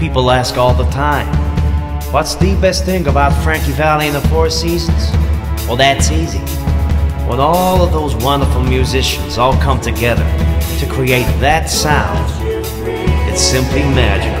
People ask all the time, what's the best thing about Frankie Valli and the Four Seasons? Well, that's easy. When all of those wonderful musicians all come together to create that sound, it's simply magical.